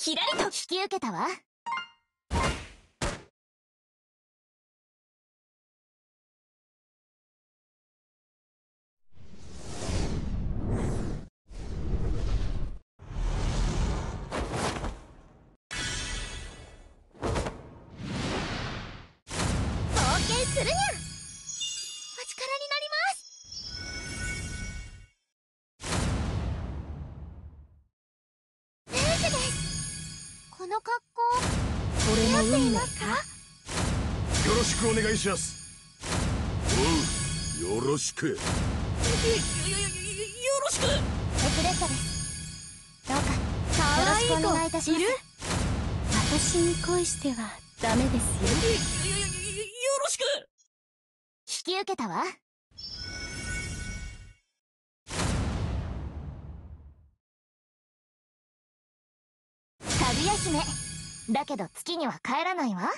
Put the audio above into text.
ひらりと引き受けたわ。冒険するにゃの格好。俺の運命か？よろしくお願いします。おうよろしく。よよよよよろしく。エクレットです。どうか可愛いよろしくお願いいたします。いる私に恋してはダメですよよよよよろしく。引き受けたわだけど月には帰らないわ。